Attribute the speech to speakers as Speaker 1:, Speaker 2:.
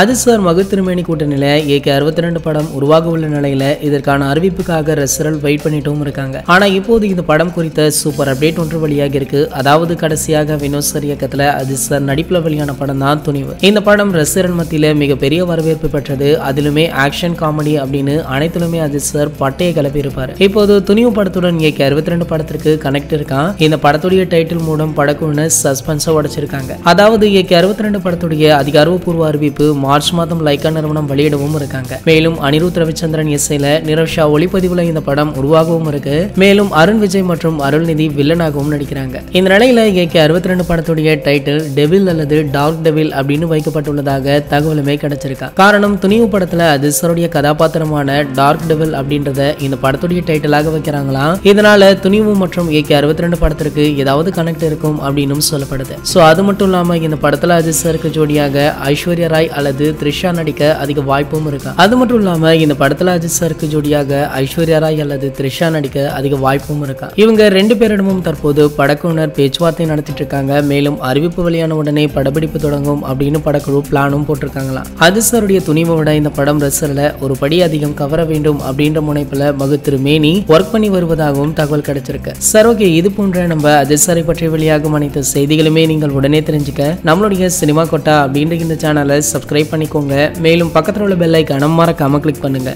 Speaker 1: அது சார் மகு கூட்டணியில் ஏகே அறுபத்தி ரெண்டு படம் உருவாக உள்ள நிலையில் இதற்கான அறிவிப்புக்காக ரசிகர்கள் வெயிட் பண்ணிட்டும் இருக்காங்க. ஆனால் இப்போது இந்த படம் குறித்த சூப்பர் அப்டேட் ஒன்று வழியாக இருக்கு. அதாவது கடைசியாக வினோத் சார் இயக்கத்தில் அது சார் நடிப்பில் வெளியான படம் தான் துணிவு. இந்த படம் ரசிகர்கள் மத்தியில் மிகப்பெரிய வரவேற்பு பெற்றது. அதிலுமே ஆக்ஷன் காமெடி அப்படின்னு அனைத்திலுமே அது சார் பட்டையை கிளப்பி இப்போது துணிவு படத்துடன் ஏகே அறுபத்தி ரெண்டு படத்திற்கு கனெக்ட் இருக்கான். இந்த படத்துடைய டைட்டில் மூலம் படக்குழுவினர் சஸ்பென்ஸை உடைச்சிருக்காங்க. அதாவது ஏகே அறுபத்தி ரெண்டு படத்துடைய அதிகாரப்பூர்வ அறிவிப்பு மார்ச் மாதம் லைக்கா நிறுவனம் வெளியிடவும் இருக்காங்க. மேலும் அனிருத் ரவிச்சந்திரன் இசையில நிரவ்ஷா ஒளிப்பதிவுல இந்த படம் உருவாகவும் இருக்கு. மேலும் அருண் விஜய் மற்றும் அருள்நிதி வில்லனாகவும் நடிக்கிறாங்க. இந்த நிலையில ஏகே அறுபத்தி ரெண்டு படத்துடைய டைட்டில் டெவில் அல்லது டார்க் டெவில் அப்படின்னு வைக்கப்பட்டுள்ளதாக தகவலுமே கிடைச்சிருக்கா. காரணம் துணிவு படத்துல அதிசருடைய கதாபாத்திரமான டார்க் டெவில் அப்படின்றத இந்த படத்துடைய டைட்டிலாக வைக்கிறாங்களாம் இதனால துணிவு மற்றும் ஏகே அறுபத்தி ரெண்டு படத்திற்கு ஏதாவது கனெக்ட் இருக்கும் அப்படின்னு சொல்லப்படுது. சோ அது மட்டும் இல்லாம இந்த படத்துல அதிசருக்கு ஜோடியாக ஐஸ்வர்யா ராய் அல்லது த்ரிஷா நடிக்க அதிக வாய்ப்பும் இருக்கு? அது மட்டும் இல்லாம இந்த படத்துல அஜித் சாருக்கு ஜோடியாக ஐஸ்வர்யா ராய் அல்லது த்ரிஷா நடிக்க அதிக வாய்ப்பும் இருக்கா? இவங்க ரெண்டு பேரிடமும் தற்போது படக்குழுவினர் பேச்சுவார்த்தை நடத்திட்டு இருக்காங்க. மேலும் அறிவிப்பு வெளியான உடனே படப்பிடிப்பு தொடங்கும் அப்படின்னு படக்குழு பிளானும் போட்டிருக்காங்களாம் அஜித் சாருடைய துணிவை விட இந்த படம் ரசர்ல ஒரு படி அதிகம் கவர வேண்டும் அப்படின்ற முனைப்புல மகு திரு மேனி ஒர்க் பண்ணி வருவதாகவும் தகவல் கிடைச்சிருக்கு. சார் ஓகே இது போன்ற நம்ம அஜித் சாரை பற்றி வெளியாகும் அனைத்து செய்திகளுமே நீங்கள் உடனே தெரிஞ்சுக்க. நம்மளுடைய சினிமா கொட்டா அப்படின்ற இந்த சேனலை சப்ஸ்கிரைப் பண்ணிக்கோங்க. மேலும் பக்கத்தில் உள்ள பெல் ஐக்கான மறக்காமல் கிளிக் பண்ணுங்க.